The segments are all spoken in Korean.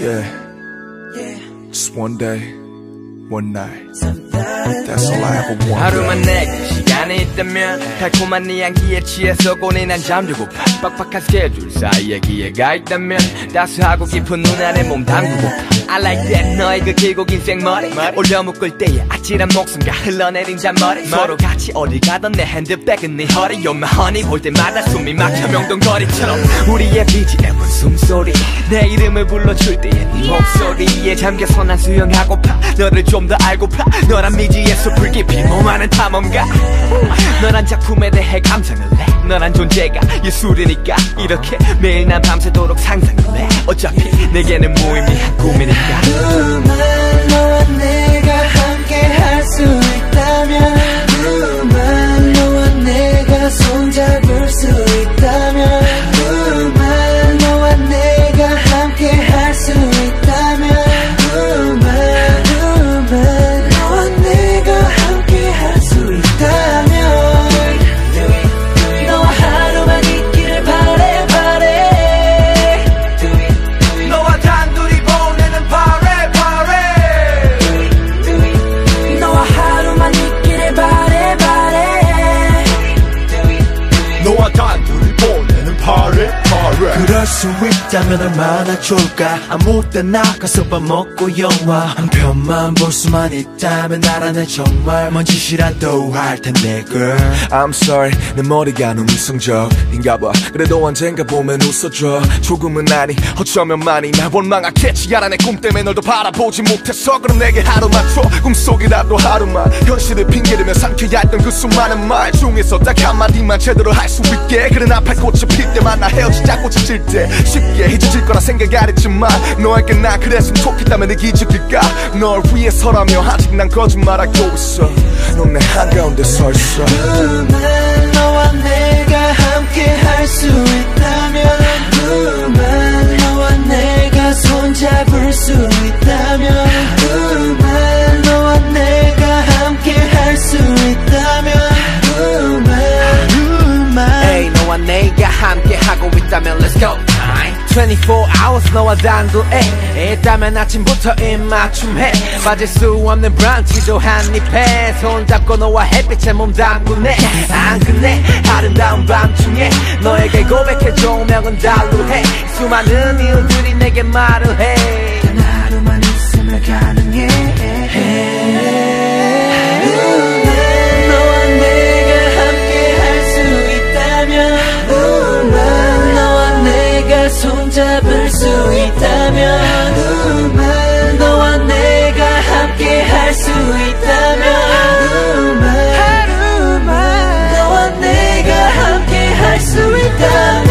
Yeah. Yeah. Just one day, one night. That's all I ever wanted. 하루만 내게 시간이 있다면 달콤한 네 향기에 취해서 고뇌난 잠들고파 빡빡한 스케줄 사이에 기회가 있다면 따스하고 깊은 눈 안에 몸 담그고파 I like that 너의 그 길고 긴 생머리 올려 묶을 때의 아찔한 목숨과 흘러내린 잔머리 서로 같이 어디 가던 내 핸드백은 네 허리 You're my honey 볼 때마다 숨이 막혀 명동거리처럼 우리의 BGM은 숨소리 내 이름을 불러줄 때의 네 목소리에 잠겨서 난 수영하고파 너를 좀 더 알고파 너란 미지의 숲을 몸하는 탐험가. 너란 작품에 대해 감상을 해. 너란 존재가 예술이니까 이렇게 매일 난 밤새도록 상상을 해. 어차피 내게는 무의미한 꿈이니까 파래. 있다면 얼마나 좋을까? 아무 때나 가서 밥 먹고 영화 한 편만 볼 수만 있다면 나라는 정말 뭔 짓이라도 할 텐데 girl. I'm sorry 내 머리가 너무 이성적인가 봐. 그래도 언젠가 보면 웃어줘. 조금은 아니 어쩌면 많이 날 원망하겠지. 알아 내 꿈 때문에 널더 바라보지 못해서 그럼 내게 하루만 줘 꿈속이라도 하루만. 현실을 핑계대며 삼켜야 했던 그 수많은 말 중에서 딱 한마디만 제대로 할 수 있게. 그래 나팔 꽃이 필 때만 나 헤어지자 꽃이 질때 쉽게 잊어질 거라 생각 안 했지만 너에게 나 그랬으면 좋겠다면 내 기적일까? 널 위해서라며 아직 난 거짓말하고 있어. 넌 내 한가운데 서 있어. 누만 너와 내가 함께 할 수 있다면 누만 너와 내가 손잡을 수 있다면 누만 너와 내가 함께 할 수 있다면 누만 누만 에이 너와 내가 함께 하고 있다면 Let's go 24 hours 너와 단둘에 있다면 아침부터 입맞춤해. 빠질 수 없는 브런치도 한입해. 손잡고 너와 햇빛에 몸 담그네. 안 그네? 아름다운 밤중에 너에게 고백해 조명은 달루해. 수많은 이유들이 내게 말을 해 손잡을 수 있다면 우만 너와 내가 함께 할 수 있다면 우만 하루만 너와 내가 함께 할 수 있다면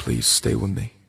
please stay with me?